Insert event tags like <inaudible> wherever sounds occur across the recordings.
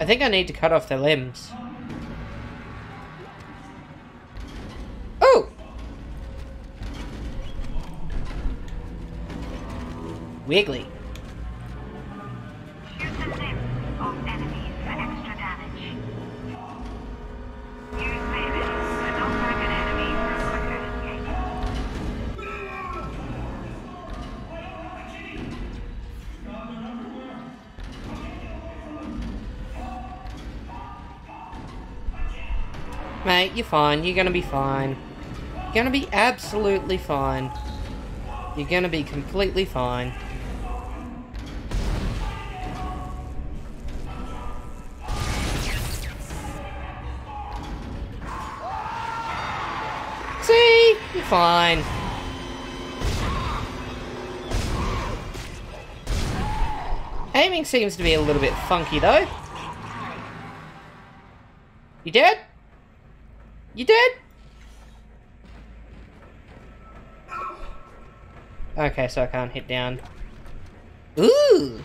I think I need to cut off their limbs. Oh! Wiggly. Mate, you're fine. You're gonna be fine. You're gonna be absolutely fine. You're gonna be completely fine. See? You're fine. Aiming seems to be a little bit funky though. You dead? You dead? Okay, so I can't hit down. Ooh!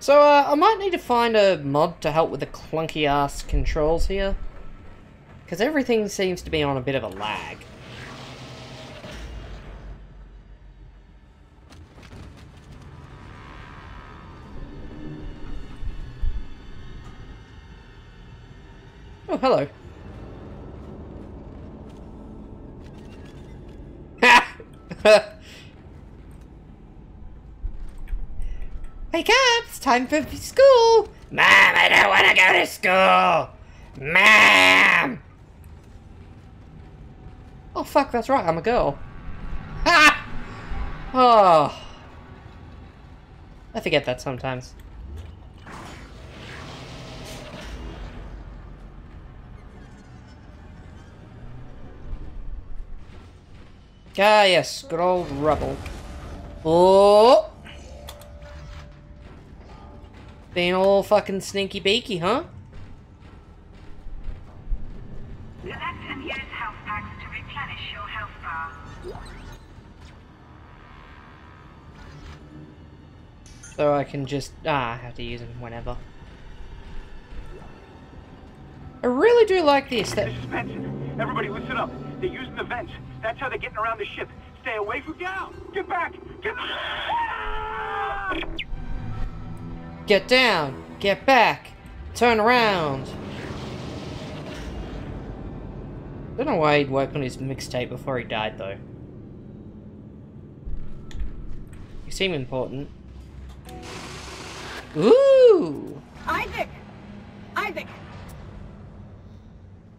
So, uh, I might need to find a mod to help with the clunky ass controls here. Because everything seems to be on a bit of a lag. Hello. <laughs> Wake up! It's time for school! Mom, I don't want to go to school! Mom! Oh, fuck, that's right, I'm a girl. Ha! Oh. I forget that sometimes. Ah, yes, good old rubble. Oh! Being all fucking sneaky beaky, huh? Select and use health packs to replenish your health bar. So I can just... Ah, I have to use them whenever. I really do like this. That. Everybody listen up. They're using the vents. That's how they're getting around the ship. Stay away from down. Get back. Get Get down! Get back! Turn around! Don't know why he'd work on his mixtape before he died, though. You seem important. Ooh! Isaac! Isaac!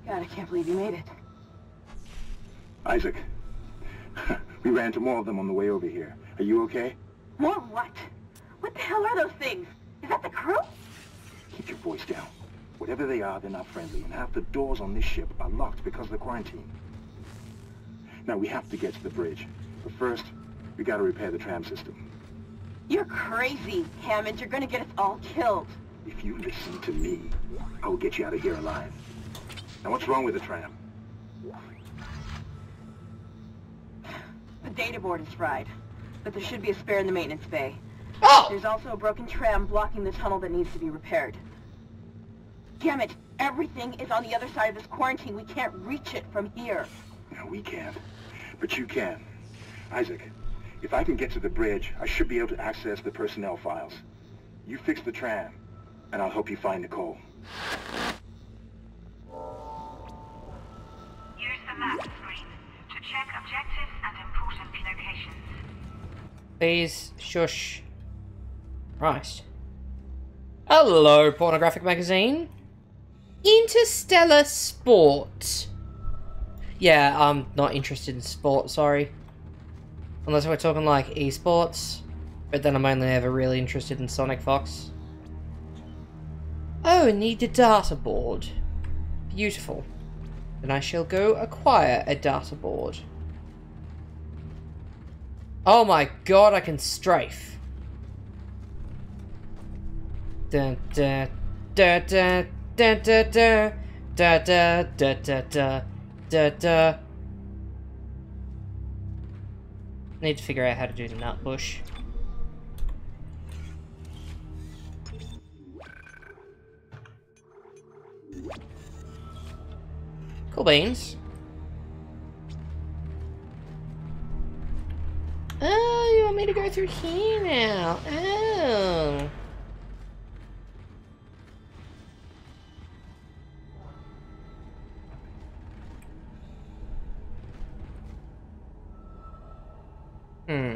God, I can't believe you made it. Isaac, <laughs> we ran into more of them on the way over here. Are you okay? More what? What the hell are those things? Is that the crew? Keep your voice down. Whatever they are, they're not friendly, and half the doors on this ship are locked because of the quarantine. Now, we have to get to the bridge. But first, we gotta repair the tram system. You're crazy, Hammond. You're gonna get us all killed. If you listen to me, I will get you out of here alive. Now, what's wrong with the tram? The data board is fried, but there should be a spare in the maintenance bay. Oh! There's also a broken tram blocking the tunnel that needs to be repaired. Damn it! Everything is on the other side of this quarantine. We can't reach it from here. No, we can't. But you can. Isaac, if I can get to the bridge, I should be able to access the personnel files. You fix the tram, and I'll help you find Nicole. Locations. Please, shush. Right. Hello, pornographic magazine. Interstellar Sport. Yeah, I'm not interested in sport, sorry. Unless we're talking like esports. But then I'm only ever really interested in Sonic Fox. Oh, need a data board. Beautiful. Then I shall go acquire a data board. Oh my god, I can strafe. Need to figure out how to do the nut bush. Cool beans. Me to go through here now? Oh. Hmm.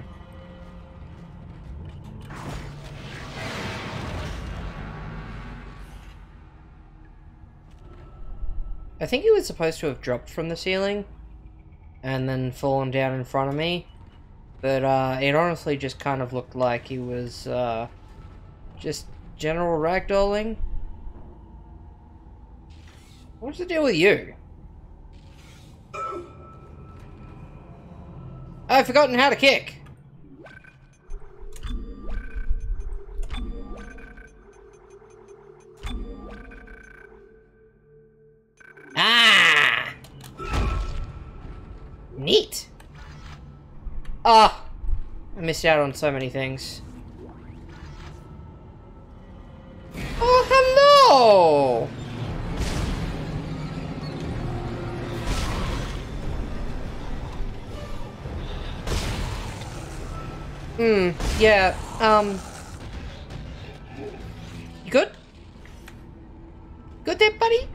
I think he was supposed to have dropped from the ceiling and then fallen down in front of me. But uh, it honestly just kind of looked like he was uh, just general ragdolling. What's the deal with you? I've forgotten how to kick. Ah! Neat. Ah! I missed out on so many things. Oh, hello! Hmm, yeah, um... You good? Good there, buddy?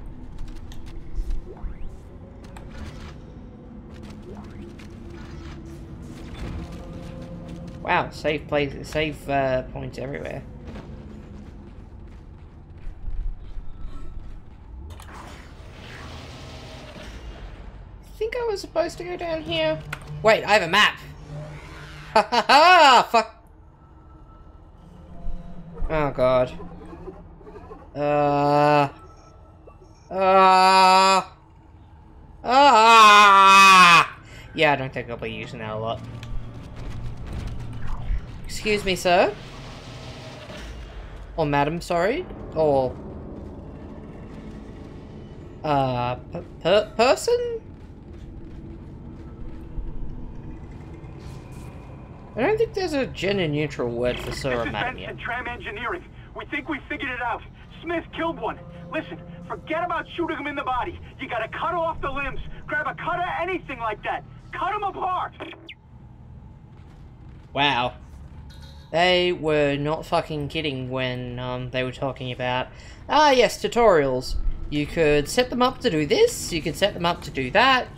Wow, save places, save uh, points everywhere. I think I was supposed to go down here. Wait, I have a map. Ha ha ha! Fuck. Oh god. Uh. Uh. Ah! Yeah, I don't think I'll be using that a lot. Excuse me, sir? Or madam, sorry? Or... Uh, per person? I don't think there's a gender-neutral word for sir This or madam yet. Tram Engineering. We think we figured it out. Smith killed one. Listen, forget about shooting him in the body. You gotta cut off the limbs. Grab a cutter, anything like that. Cut him apart. Wow. They were not fucking kidding when um, they were talking about, ah yes, tutorials. You could set them up to do this, you could set them up to do that,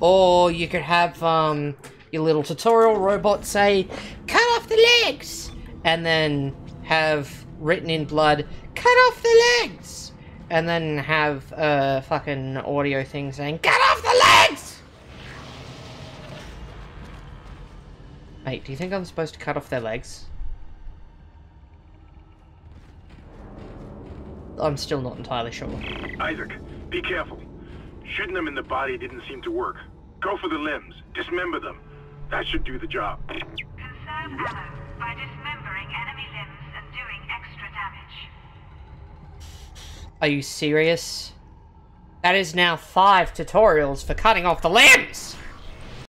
or you could have um, your little tutorial robot say, cut off the legs! And then have written in blood, cut off the legs! And then have a fucking audio thing saying, cut off the legs! Mate, do you think I'm supposed to cut off their legs? I'm still not entirely sure. Isaac, be careful. Shooting them in the body didn't seem to work. Go for the limbs. Dismember them. That should do the job. Conserve ammo by dismembering enemy limbs and doing extra damage. Are you serious? That is now five tutorials for cutting off the limbs!